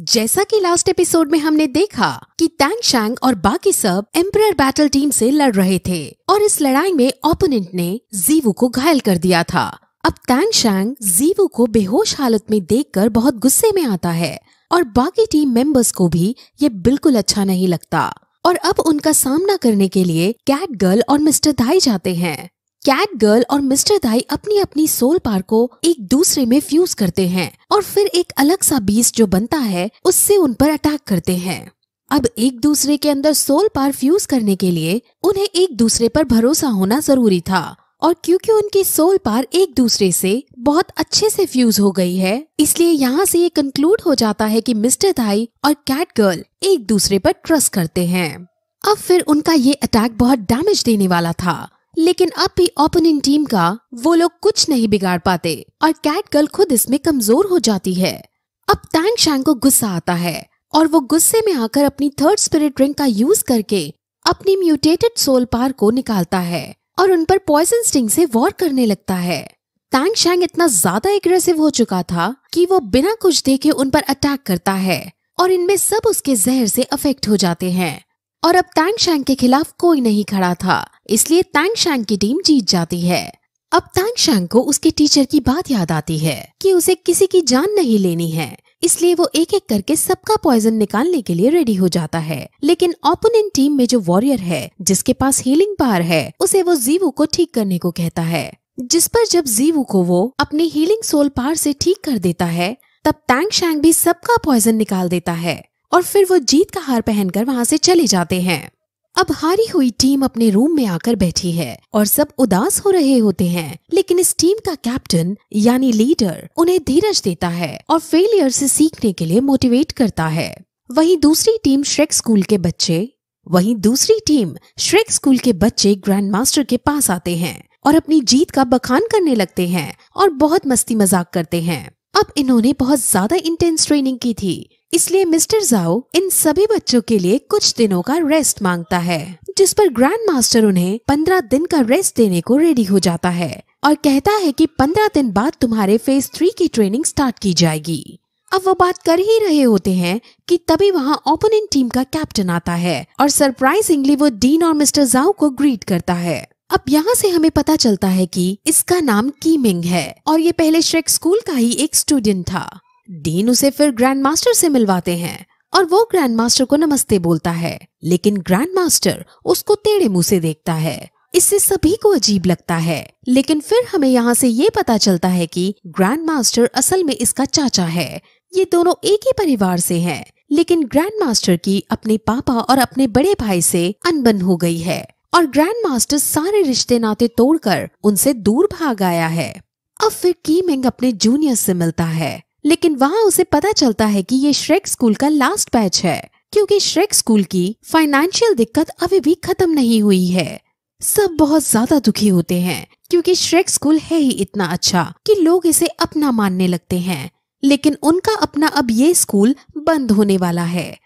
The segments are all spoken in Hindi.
जैसा कि लास्ट एपिसोड में हमने देखा कि टैंग शैंग और बाकी सब एम्पर बैटल टीम से लड़ रहे थे और इस लड़ाई में ओपोनेंट ने जीवू को घायल कर दिया था। अब टैंग शैंग जीवू को बेहोश हालत में देखकर बहुत गुस्से में आता है और बाकी टीम मेंबर्स को भी ये बिल्कुल अच्छा नहीं लगता। और अब उनका सामना करने के लिए कैट गर्ल और मिस्टर धाई जाते हैं। कैट गर्ल और मिस्टर दाई अपनी अपनी सोल पार को एक दूसरे में फ्यूज करते हैं और फिर एक अलग सा बीस जो बनता है, उससे उन पर अटैक करते हैं। अब एक दूसरे के अंदर सोल पार फ्यूज करने के लिए उन्हें एक दूसरे पर भरोसा होना ज़रूरी था और क्योंकि उनकी सोल पार एक दूसरे से बहुत अच्छे से फ्यूज हो गई है, इसलिए यहाँ से ये कंक्लूड हो जाता है कि मिस्टर दाई और कैट गर्ल एक दूसरे पर ट्रस्ट करते हैं। अब फिर उनका ये अटैक बहुत डैमेज देने वाला था। लेकिन अब भी ओपनिंग टीम का वो लोग कुछ नहीं बिगाड़ पाते और कैट गर्ल खुद इसमें कमज़ोर हो जाती है। अब टैंग शैंग को गुस्सा आता है और वो गुस्से में आकर अपनी थर्ड स्पिरिट ड्रिंक का यूज़ करके अपनी म्यूटेटेड सोल पार को निकालता है और उन पर पॉइजन स्टिंग से वॉर करने लगता है। टैंग शैंग इतना ज़्यादा एग्रेसिव हो चुका था कि वो बिना कुछ देखे उन पर अटैक करता है और इनमें सब उसके जहर से अफेक्ट हो जाते हैं। और अब टैंग शैंग के खिलाफ कोई नहीं खड़ा था, इसलिए तैंग शैंग की टीम जीत जाती है। अब तैंग शैंग को उसके टीचर की बात याद आती है कि उसे किसी की जान नहीं लेनी है, इसलिए वो एक एक करके सबका पॉइजन निकालने के लिए रेडी हो जाता है। लेकिन ओपोनेंट टीम में जो वॉरियर है, जिसके पास हीलिंग पावर है, उसे वो जीवू को ठीक करने को कहता है। जिस पर जब जीवू को वो अपनी हीलिंग सोल पार से ठीक कर देता है, तब टैंग शैंग भी सबका पॉइजन निकाल देता है। और फिर वो जीत का हार पहनकर वहाँ से चले जाते हैं। अब हारी हुई टीम अपने रूम में आकर बैठी है और सब उदास हो रहे होते हैं, लेकिन इस टीम का कैप्टन, यानी लीडर, उन्हें धीरज देता है और फेलियर से सीखने के लिए मोटिवेट करता है। वहीं दूसरी टीम श्रेक स्कूल के बच्चे, वहीं दूसरी टीम श्रेक स्कूल के बच्चे ग्रैंड मास्टर के पास आते हैं और अपनी जीत का बखान करने लगते हैं और बहुत मस्ती मज़ाक करते हैं। अब इन्होंने बहुत ज़्यादा इंटेंस ट्रेनिंग की थी इसलिए मिस्टर जाओ इन सभी बच्चों के लिए कुछ दिनों का रेस्ट माँगता है, जिस पर ग्रैंड मास्टर उन्हें पंद्रह दिन का रेस्ट देने को रेडी हो जाता है और कहता है कि पंद्रह दिन बाद तुम्हारे फ़ेज़ थ्री की ट्रेनिंग स्टार्ट की जाएगी। अब वो बात कर ही रहे होते हैं कि तभी वहाँ ओपोनेंट टीम का कैप्टन आता है और सरप्राइजिंगली वो डीन और मिस्टर जाओ को ग्रीट करता है। अब यहाँ से हमें पता चलता है कि इसका नाम कीमिंग है और ये पहले श्रेक स्कूल का ही एक स्टूडेंट था। डीन उसे फिर ग्रैंड मास्टर से मिलवाते हैं और वो ग्रैंड मास्टर को नमस्ते बोलता है। लेकिन ग्रैंड मास्टर उसको टेढ़े मुँह से देखता है। इससे सभी को अजीब लगता है। लेकिन फिर हमें यहाँ से ये पता चलता है कि ग्रैंड मास्टर असल में इसका चाचा है। ये दोनों एक ही परिवार से हैं। लेकिन ग्रैंड मास्टर की अपने पापा और अपने बड़े भाई से अनबन हो गई है और ग्रैंड मास्टर सारे रिश्ते नाते तोड़कर उनसे दूर भाग आया है। अब फिर की मिंग अपने जूनियर से मिलता है। लेकिन वहाँ उसे पता चलता है कि ये श्रेक स्कूल का लास्ट बैच है, क्योंकि श्रेक स्कूल की फाइनेंशियल दिक्कत अभी भी खत्म नहीं हुई है। सब बहुत ज़्यादा दुखी होते हैं, क्योंकि श्रेक स्कूल है ही इतना अच्छा कि लोग इसे अपना मानने लगते हैं, लेकिन उनका अपना अब ये स्कूल बंद होने वाला है।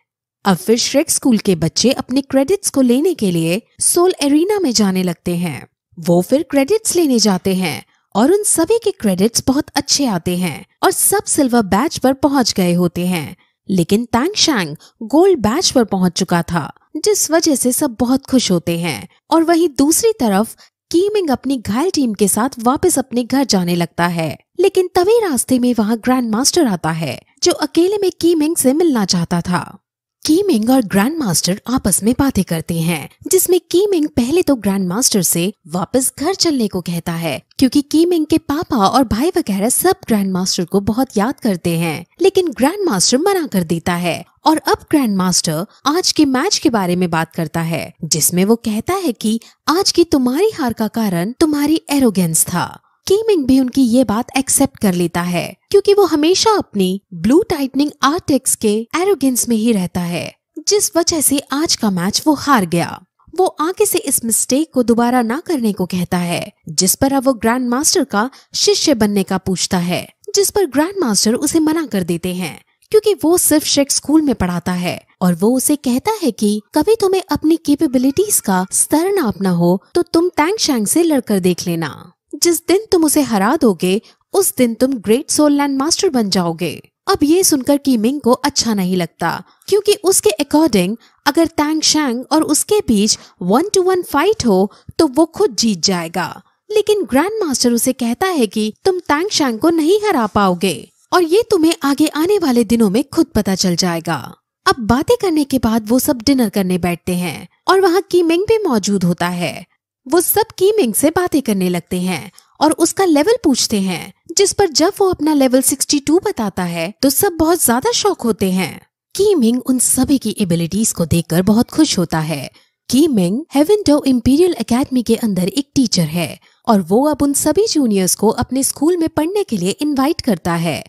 अब फिर श्रेक स्कूल के बच्चे अपने क्रेडिट्स को लेने के लिए सोल एरिना में जाने लगते हैं। वो फिर क्रेडिट्स लेने जाते हैं। और उन सभी के क्रेडिट्स बहुत अच्छे आते हैं और सब सिल्वर बैच पर पहुँच गए होते हैं। लेकिन शैंग गोल्ड बैच पर पहुँच चुका था, जिस वजह से सब बहुत खुश होते हैं और वहीं दूसरी तरफ़ कीमिंग अपनी घायल टीम के साथ वापस अपने घर जाने लगता है। लेकिन तभी रास्ते में वहाँ ग्रैंड मास्टर आता है, जो अकेले में कीमिंग से मिलना चाहता था। कीमिंग और ग्रैंड मास्टर आपस में बातें करते हैं, जिसमें कीमिंग पहले तो ग्रैंड मास्टर से वापस घर चलने को कहता है, क्योंकि कीमिंग के पापा और भाई वगैरह सब ग्रैंड मास्टर को बहुत याद करते हैं, लेकिन ग्रैंड मास्टर मना कर देता है। और अब ग्रैंड मास्टर आज के मैच के बारे में बात करता है, जिसमें वो कहता है कि आज की तुम्हारी हार का कारण तुम्हारी एरोगेंस था। कीमिंग भी उनकी ये बात एक्सेप्ट कर लेता है, क्योंकि वो हमेशा अपनी ब्लू टाइटनिंग आर्टेक्स के एरोगेंस में ही रहता है, जिस वजह से आज का मैच वो हार गया। वो आगे से इस मिस्टेक को दोबारा ना करने को कहता है, जिस पर अब वो ग्रैंड मास्टर का शिष्य बनने का पूछता है, जिस पर ग्रैंड मास्टर उसे मना कर देते हैं, क्योंकि वो सिर्फ़ शेक स्कूल में पढ़ाता है, और वो उसे कहता है कि कभी तुम्हें अपनी कैपेबिलिटीज का स्तर नापना हो तो तुम टैंग शैंग से लड़कर देख लेना। जिस दिन तुम उसे हरा दोगे, उस दिन तुम ग्रेट सोल लैंड मास्टर बन जाओगे। अब ये सुनकर कीमिंग को अच्छा नहीं लगता, क्योंकि उसके अकॉर्डिंग अगर तैंग शैंग और उसके बीच वन टू वन फाइट हो तो वो खुद जीत जाएगा। लेकिन ग्रैंड मास्टर उसे कहता है कि तुम तैंग शैंग को नहीं हरा पाओगे, और ये तुम्हें आगे आने वाले दिनों में खुद पता चल जाएगा। अब बातें करने के बाद वो सब डिनर करने बैठते हैं, और वहाँ कीमिंग भी मौजूद होता है। वो सब कीमिंग से बातें करने लगते हैं और उसका लेवल पूछते हैं, जिस पर जब वो अपना लेवल 62 बताता है तो सब बहुत ज़्यादा शौक होते हैं। कीमिंग उन सभी की एबिलिटीज को देखकर बहुत खुश होता है। कीमिंग हेवन डो इम्पीरियल एकेडमी के अंदर एक टीचर है और वो अब उन सभी जूनियर्स को अपने स्कूल में पढ़ने के लिए इनवाइट करता है।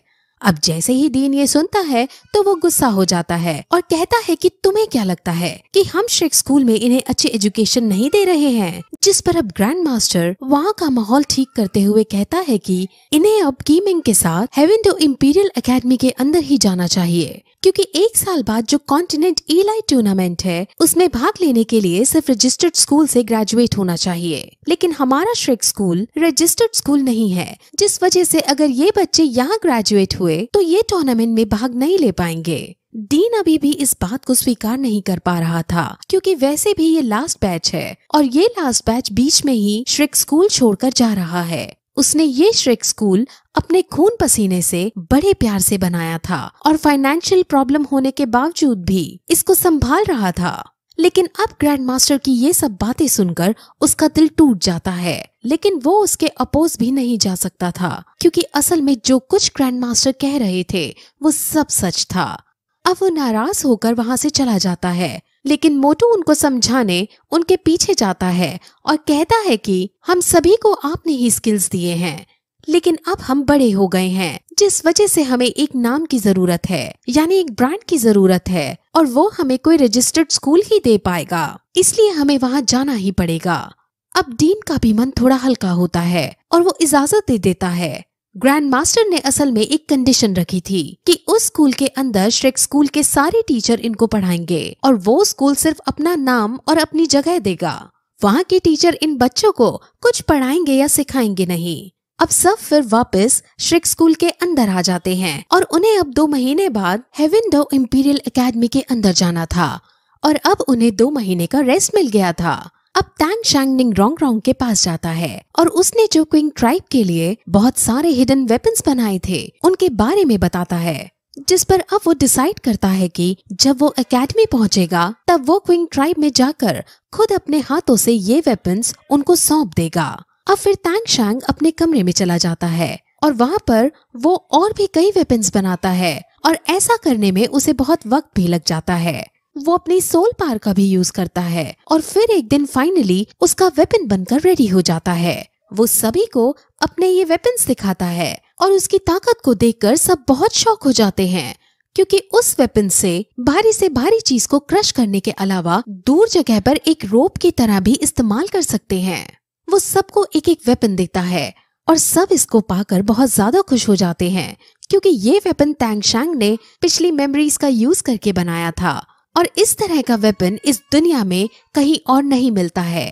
अब जैसे ही दीन ये सुनता है तो वो गुस्सा हो जाता है और कहता है कि तुम्हें क्या लगता है कि हम श्रिक स्कूल में इन्हें अच्छी एजुकेशन नहीं दे रहे हैं? जिस पर अब ग्रैंड मास्टर वहाँ का माहौल ठीक करते हुए कहता है कि इन्हें अब कीमिंग के साथ हेवन टू इम्पीरियल अकेडमी के अंदर ही जाना चाहिए, क्योंकि एक साल बाद जो कॉन्टिनेंट ईलाई टूर्नामेंट है, उसमें भाग लेने के लिए सिर्फ़ रजिस्टर्ड स्कूल से ग्रेजुएट होना चाहिए। लेकिन हमारा श्रेक स्कूल रजिस्टर्ड स्कूल नहीं है, जिस वजह से अगर ये बच्चे यहाँ ग्रेजुएट हुए तो ये टूर्नामेंट में भाग नहीं ले पाएँगे। डीन अभी भी इस बात को स्वीकार नहीं कर पा रहा था, क्योंकि वैसे भी ये लास्ट बैच है, और ये लास्ट बैच बीच में ही श्रिक स्कूल छोड़कर जा रहा है। उसने ये श्रेक स्कूल अपने खून पसीने से बड़े प्यार से बनाया था, और फाइनेंशियल प्रॉब्लम होने के बावजूद भी इसको संभाल रहा था। लेकिन अब ग्रैंड मास्टर की ये सब बातें सुनकर उसका दिल टूट जाता है। लेकिन वो उसके अपोज भी नहीं जा सकता था, क्योंकि असल में जो कुछ ग्रैंड मास्टर कह रहे थे, वो सब सच था। अब वो नाराज़ होकर वहाँ से चला जाता है, लेकिन मोटू उनको समझाने उनके पीछे जाता है और कहता है कि हम सभी को आपने ही स्किल्स दिए हैं। लेकिन अब हम बड़े हो गए हैं, जिस वजह से हमें एक नाम की ज़रूरत है, यानी एक ब्रांड की ज़रूरत है, और वो हमें कोई रजिस्टर्ड स्कूल ही दे पाएगा। इसलिए हमें वहाँ जाना ही पड़ेगा। अब डीन का भी मन थोड़ा हल्का होता है, और वो इजाज़त दे देता है। ग्रैंड मास्टर ने असल में एक कंडीशन रखी थी कि उस स्कूल के अंदर श्रेक स्कूल के सारे टीचर इनको पढ़ाएँगे, और वो स्कूल सिर्फ़ अपना नाम और अपनी जगह देगा। वहाँ के टीचर इन बच्चों को कुछ पढ़ाएँगे या सिखाएँगे नहीं। अब सब फिर वापस श्रिक स्कूल के अंदर आ जाते हैं और उन्हें अब दो महीने बाद हेवन डो इम्पीरियल एकेडमी के अंदर जाना था और अब उन्हें दो महीने का रेस्ट मिल गया था। अब टैंग शैंग निंग रोंग रोंग के पास जाता है और उसने जो क्विंग ट्राइब के लिए बहुत सारे हिडन वेपन्स बनाए थे, उनके बारे में बताता है, जिस पर अब वो डिसाइड करता है कि जब वो एकेडमी पहुंचेगा, तब वो क्विंग ट्राइब में जाकर खुद अपने हाथों से ये वेपन्स उनको सौंप देगा। अब फिर तैंग शैंग अपने कमरे में चला जाता है और वहाँ पर वो और भी कई वेपन्स बनाता है और ऐसा करने में उसे बहुत वक्त भी लग जाता है। वो अपनी सोल पार का भी यूज़ करता है और फिर एक दिन फाइनली उसका वेपन बनकर रेडी हो जाता है। वो सभी को अपने ये वेपन्स दिखाता है और उसकी ताकत को देखकर सब बहुत शौक हो जाते हैं, क्योंकि उस वेपन से भारी से भारी चीज़ को क्रश करने के अलावा दूर जगह पर एक रोप की तरह भी इस्तेमाल कर सकते हैं। वो सबको एक एक वेपन देता है और सब इसको पाकर बहुत ज़्यादा खुश हो जाते हैं, क्योंकि ये वेपन तैंग शैंग ने पिछली मेमोरीज का यूज़ करके बनाया था और इस तरह का वेपन इस दुनिया में कहीं और नहीं मिलता है।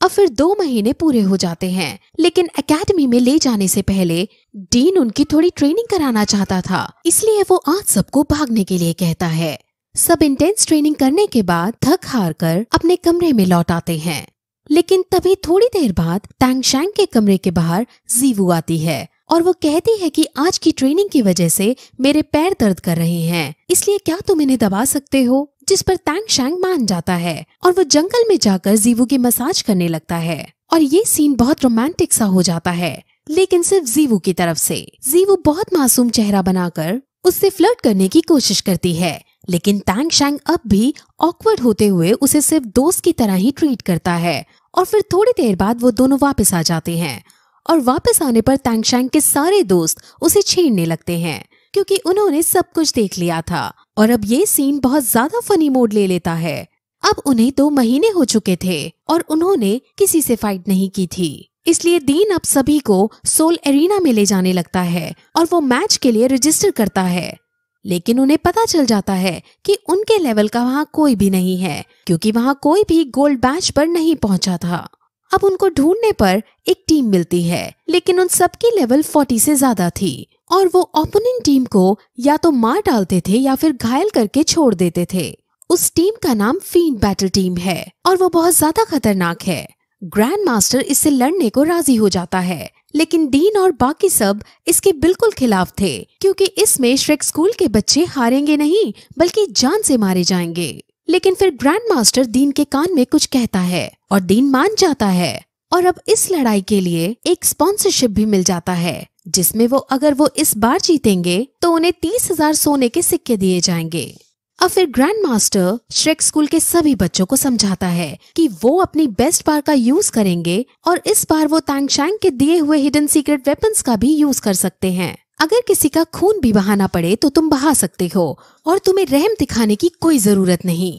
अब फिर दो महीने पूरे हो जाते हैं, लेकिन एकेडमी में ले जाने से पहले डीन उनकी थोड़ी ट्रेनिंग कराना चाहता था, इसलिए वो आज सबको भागने के लिए कहता है। सब इंटेंस ट्रेनिंग करने के बाद थक हार कर अपने कमरे में लौट आते हैं। लेकिन तभी थोड़ी देर बाद टैंग शैंग के कमरे के बाहर जीवू आती है और वो कहती है कि आज की ट्रेनिंग की वजह से मेरे पैर दर्द कर रहे हैं। इसलिए क्या तुम इन्हें दबा सकते हो? जिस पर तैंग शैंग मान जाता है और वो जंगल में जाकर जीवू की मसाज करने लगता है। और ये सीन बहुत रोमांटिक सा हो जाता है, लेकिन सिर्फ़ जीवू की तरफ़ से। जीवू बहुत मासूम चेहरा बनाकर उससे फ्लर्ट करने की कोशिश करती है, लेकिन तैंग शैंग अब भी ऑकवर्ड होते हुए उसे सिर्फ़ दोस्त की तरह ही ट्रीट करता है और फिर थोड़ी देर बाद वो दोनों वापस आ जाते हैं। और वापस आने पर तैंग शैंग के सारे दोस्त उसे छेड़ने लगते हैं, क्योंकि उन्होंने सब कुछ देख लिया था। और अब ये सीन बहुत ज़्यादा फनी मोड ले लेता है। अब उन्हें दो महीने हो चुके थे और उन्होंने किसी से फाइट नहीं की थी। इसलिए दीन अब सभी को सोल एरिना में ले जाने लगता है और वो मैच के लिए रजिस्टर करता है। लेकिन उन्हें पता चल जाता है कि उनके लेवल का वहाँ कोई भी नहीं है, क्योंकि वहाँ कोई भी गोल्ड बैच पर नहीं पहुँचा था। अब उनको ढूँढने पर एक टीम मिलती है, लेकिन उन सबकी लेवल 40 से ज़्यादा थी और वो ओपोनेंट टीम को या तो मार डालते थे या फिर घायल करके छोड़ देते थे। उस टीम का नाम फीन बैटल टीम है और वो बहुत ज़्यादा खतरनाक है। ग्रैंड मास्टर इससे लड़ने को राज़ी हो जाता है, लेकिन डीन और बाकी सब इसके बिल्कुल खिलाफ थे, क्योंकि इसमें श्रेक स्कूल के बच्चे हारेंगे नहीं, बल्कि जान से मारे जाएँगे। लेकिन फिर ग्रैंड मास्टर दीन के कान में कुछ कहता है, और दीन मान जाता है। और अब इस लड़ाई के लिए एक स्पॉन्सरशिप भी मिल जाता है, जिसमें वो अगर वो इस बार जीतेंगे तो उन्हें तीस हज़ार सोने के सिक्के दिए जाएँगे। अब फिर ग्रैंड मास्टर श्रेक स्कूल के सभी बच्चों को समझाता है कि वो अपनी बेस्ट बार का यूज़ करेंगे और इस बार वो तैंगशैंग के दिए हुए हिडन सीक्रेट वेपन्स का भी यूज़ कर सकते हैं। अगर किसी का खून भी बहाना पड़े तो तुम बहा सकते हो और तुम्हें रहम दिखाने की कोई ज़रूरत नहीं।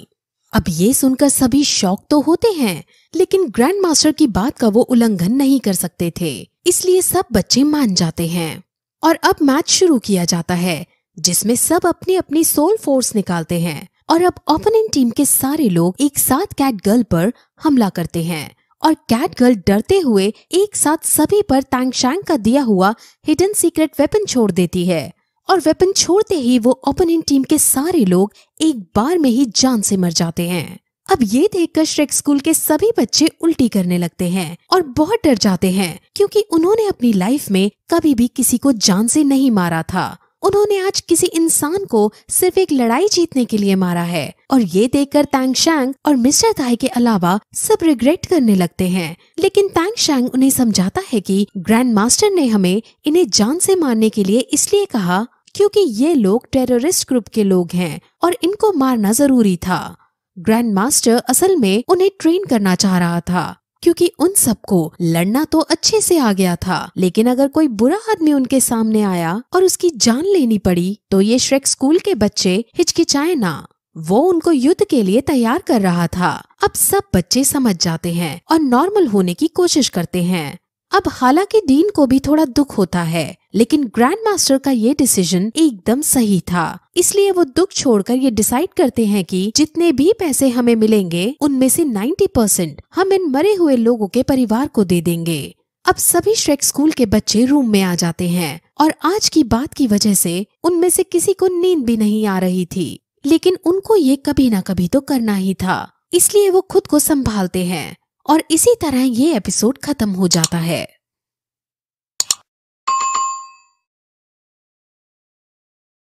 अब ये सुनकर सभी शौक तो होते हैं, लेकिन ग्रैंड मास्टर की बात का वो उल्लंघन नहीं कर सकते थे, इसलिए सब बच्चे मान जाते हैं। और अब मैच शुरू किया जाता है जिसमें सब अपनी अपनी सोल फोर्स निकालते हैं और अब ओपोनेंट टीम के सारे लोग एक साथ कैट गर्ल पर हमला करते हैं और कैट गर्ल डरते हुए एक साथ सभी पर तैंगशैंग का दिया हुआ हिडन सीक्रेट वेपन छोड़ देती है और वेपन छोड़ते ही वो ओपोनेंट टीम के सारे लोग एक बार में ही जान से मर जाते हैं। अब ये देखकर श्रेक स्कूल के सभी बच्चे उल्टी करने लगते हैं और बहुत डर जाते हैं क्योंकि उन्होंने अपनी लाइफ में कभी भी किसी को जान से नहीं मारा था। उन्होंने आज किसी इंसान को सिर्फ़ एक लड़ाई जीतने के लिए मारा है। और ये देखकर तैंग और मिस्टर ताई के अलावा सब रिग्रेट करने लगते हैं। लेकिन तैंग शैंग उन्हें समझाता है कि ग्रैंड मास्टर ने हमें इन्हें जान से मारने के लिए इसलिए कहा क्योंकि ये लोग टेररिस्ट ग्रुप के लोग हैं और इनको मारना ज़रूरी था। ग्रैंड मास्टर असल में उन्हें ट्रेन करना चाह रहा था। क्योंकि उन सबको लड़ना तो अच्छे से आ गया था। लेकिन अगर कोई बुरा आदमी उनके सामने आया और उसकी जान लेनी पड़ी तो ये श्रेक स्कूल के बच्चे हिचकिचाए ना। वो उनको युद्ध के लिए तैयार कर रहा था। अब सब बच्चे समझ जाते हैं और नॉर्मल होने की कोशिश करते हैं। अब हालाँकि डीन को भी थोड़ा दुख होता है, लेकिन ग्रैंड मास्टर का ये डिसीज़न एकदम सही था। इसलिए वो दुख छोड़कर ये डिसाइड करते हैं कि जितने भी पैसे हमें मिलेंगे, उनमें से 90 परसेंट हम इन मरे हुए लोगों के परिवार को दे देंगे। अब सभी श्रेक स्कूल के बच्चे रूम में आ जाते हैं, और आज की बात की वजह से उनमें से किसी को नींद भी नहीं आ रही थी। लेकिन उनको ये कभी ना कभी तो करना ही था, इसलिए वो खुद को संभालते हैं। और इसी तरह ये एपिसोड खत्म हो जाता है।